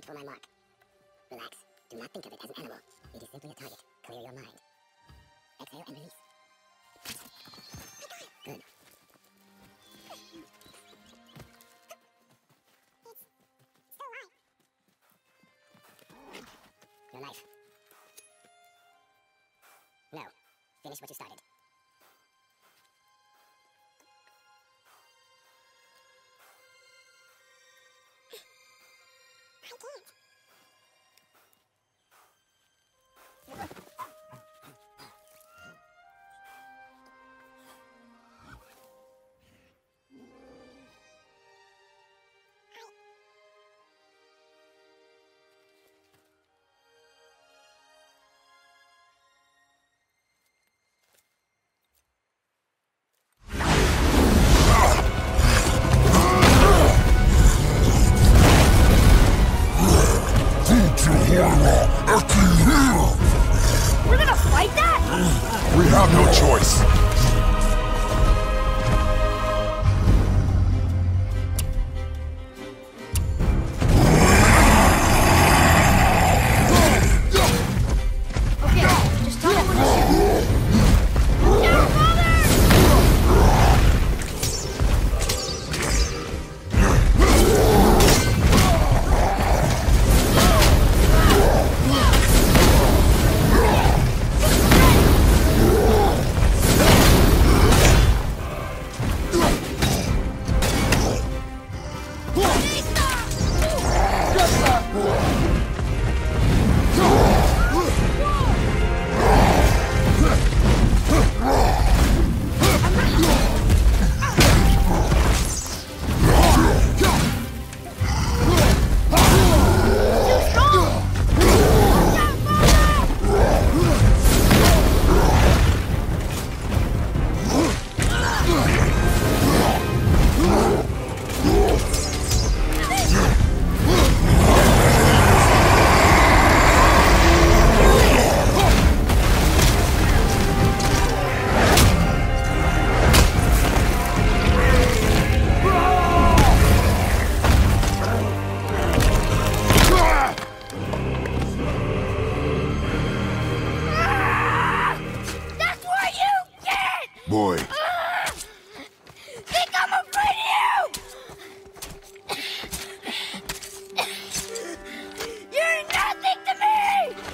Wait for my mark. Relax. Do not think of it as an animal. It is simply a target. Clear your mind. Exhale and release. Good. Your knife. No. Finish what you started.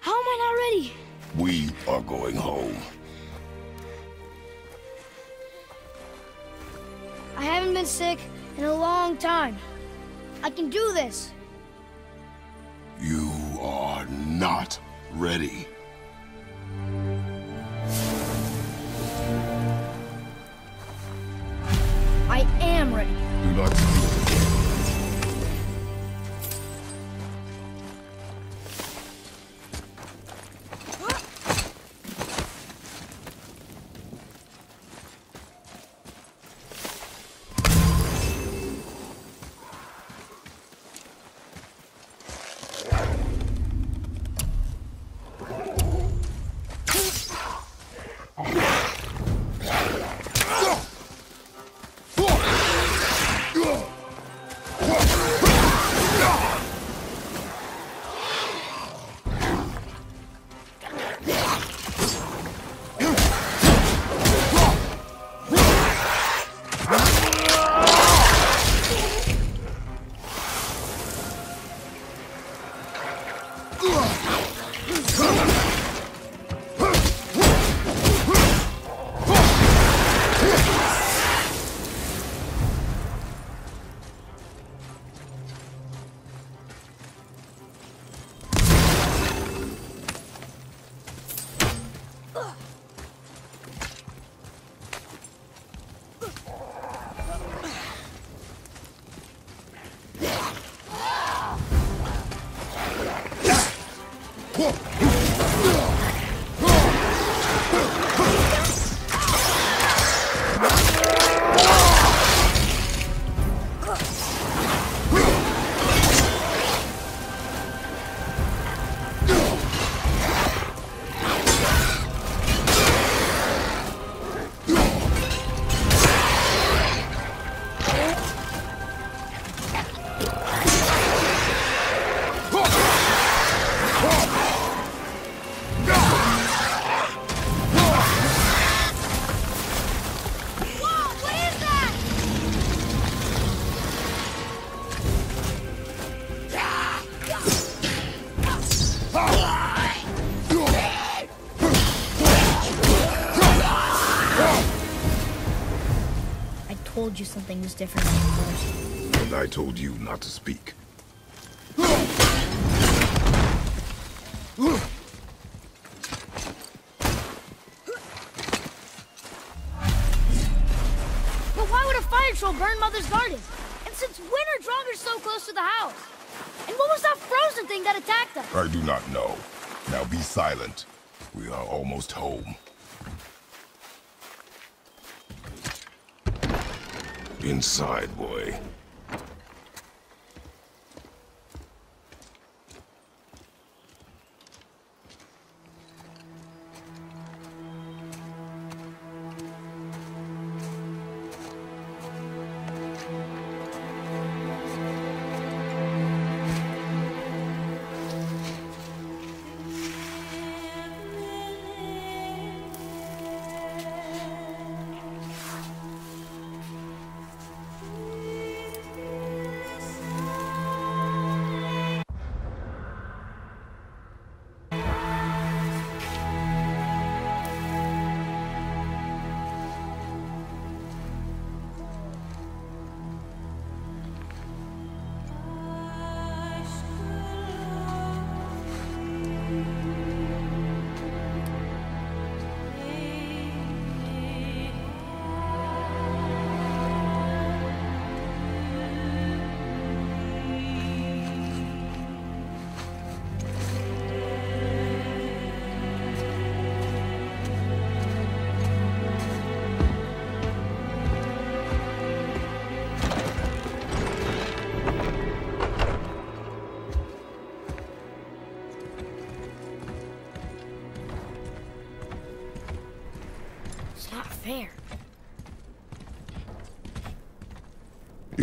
How am I not ready? We are going home. I haven't been sick in a long time. I can do this. You are not ready. I am ready. Do not told you something was different than yours. And I told you not to speak. But why would a fire troll burn Mother's garden? And since when are Draugrs so close to the house? And what was that frozen thing that attacked us? I do not know. Now be silent. We are almost home. Inside, boy.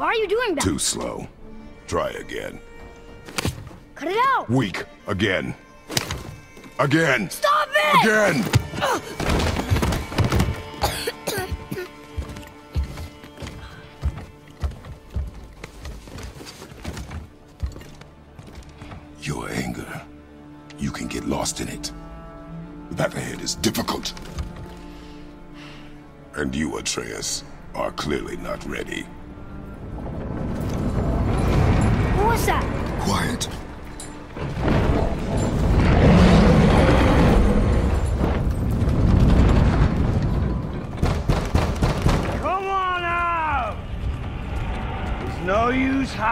Why are you doing that? Too slow. Try again. Cut it out! Weak. Again. Again. Stop it! Again! Your anger. You can get lost in it. The path ahead is difficult. And you, Atreus, are clearly not ready.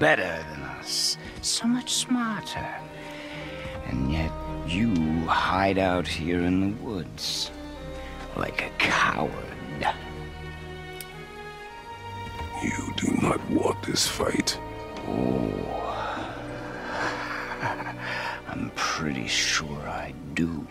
better than us, so much smarter. And yet you hide out here in the woods like a coward. You do not want this fight. Oh. I'm pretty sure I do.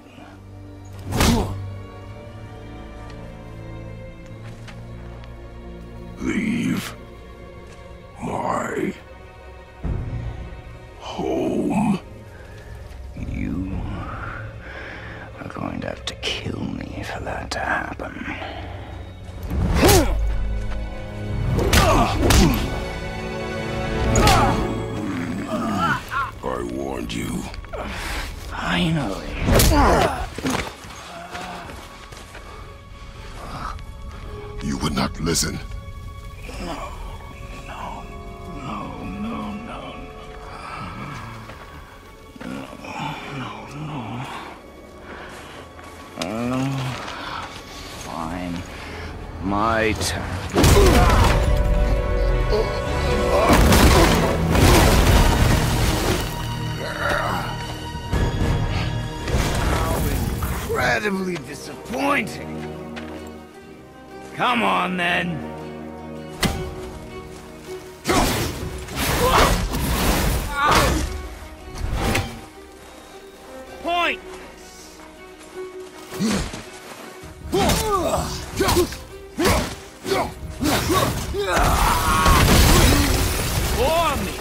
Fine. My turn. Incredibly disappointing. Come on, then. For me!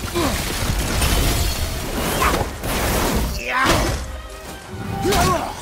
Are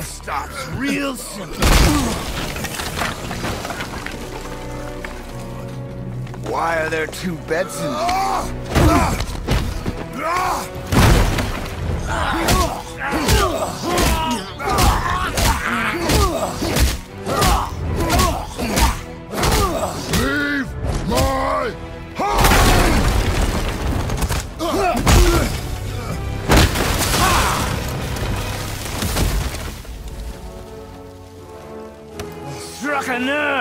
Pain stops real simple. Why are there two beds in Leave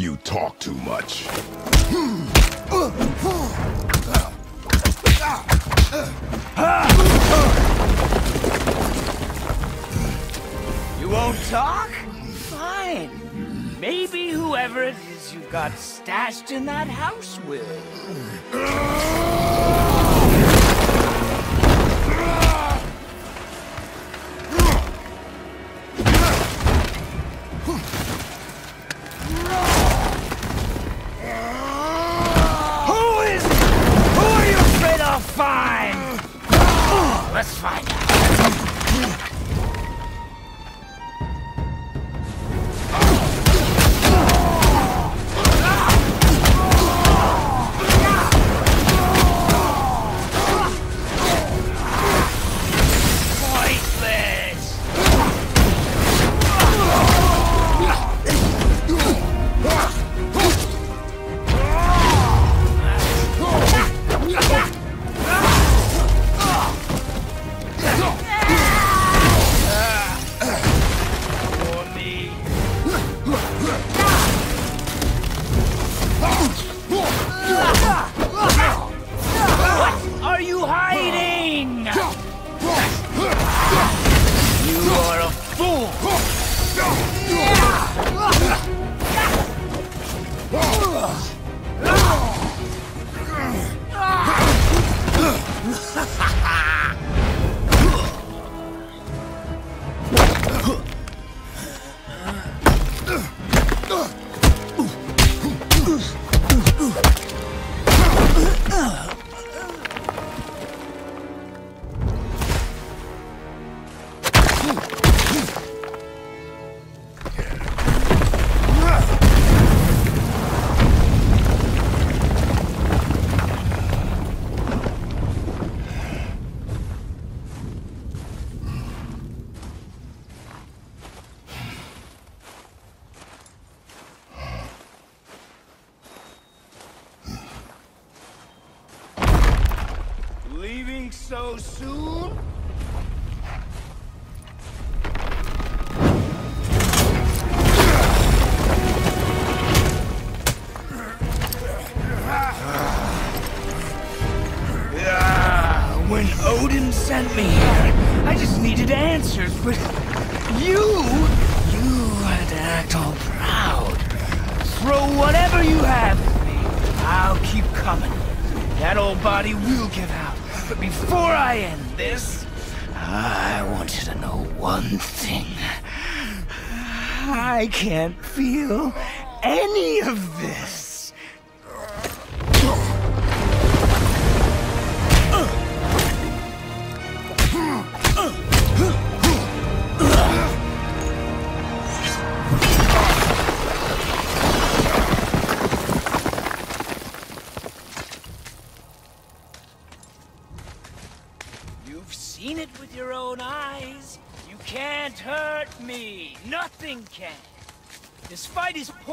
You talk too much. You won't talk? Fine. Maybe whoever it is you got stashed in that house will. Coming. That old body will give out. But before I end this, I want you to know one thing. I can't feel any of this.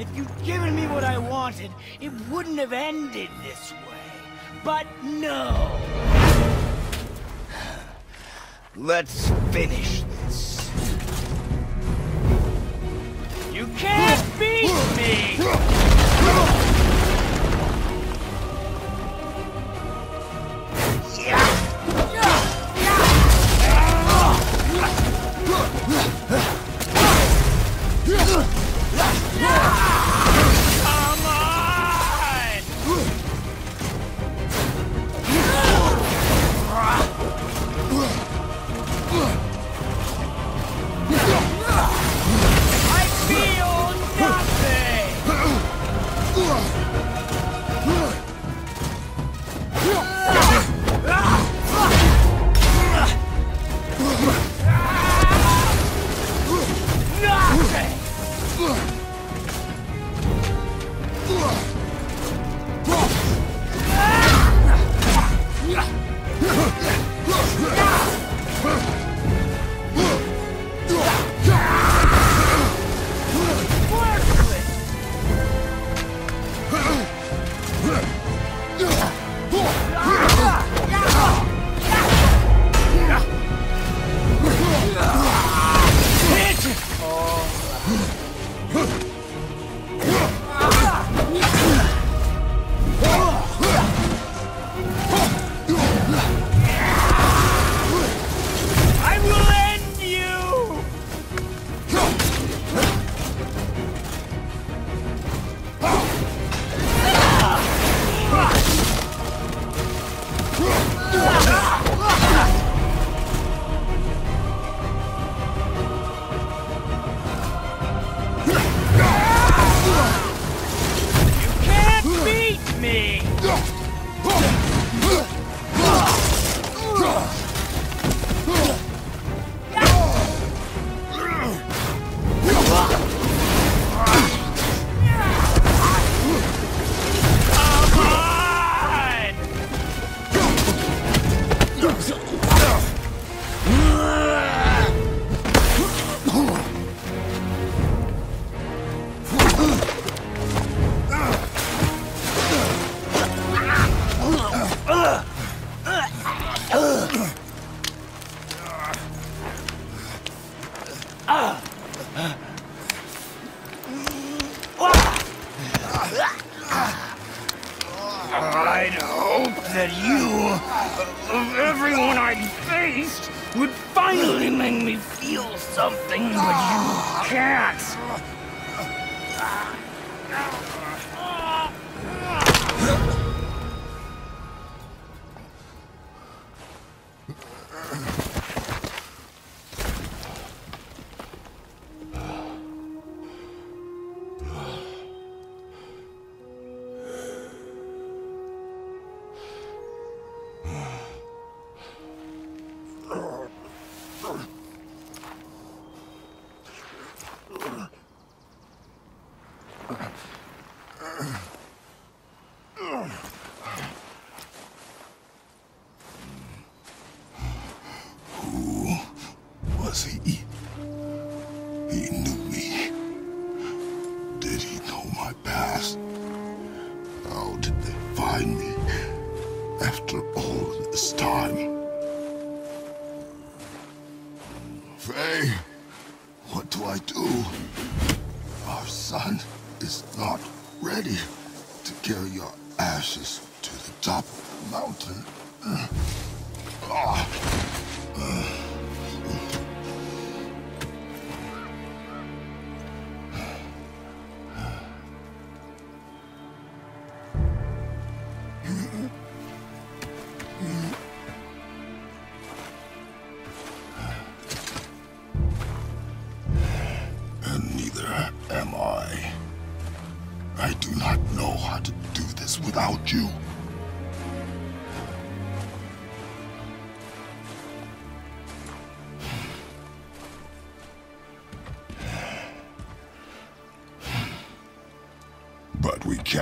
and if you'd given me what I wanted, it wouldn't have ended this way. But no! Let's finish this. You can't beat me! I'd hoped that you, of everyone I'd faced, would finally make me feel something, but you can't. Was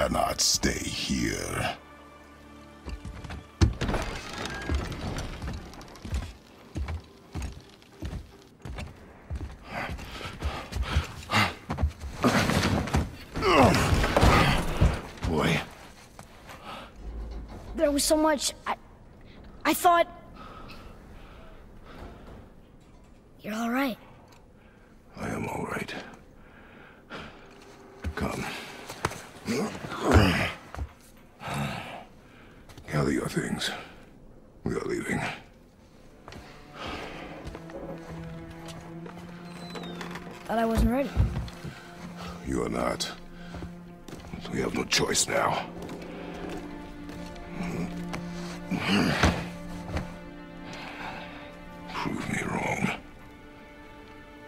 cannot stay here. Boy, There was so much. I, I thought. You're all right. Choice now. Prove me wrong.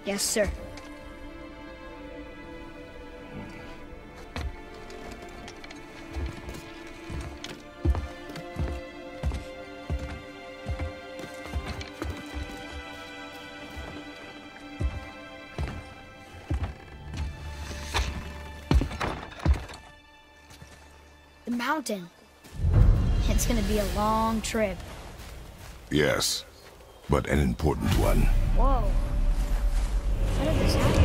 Yes, sir. Mountain. It's gonna be a long trip. Yes, but an important one. Whoa. How did this happen?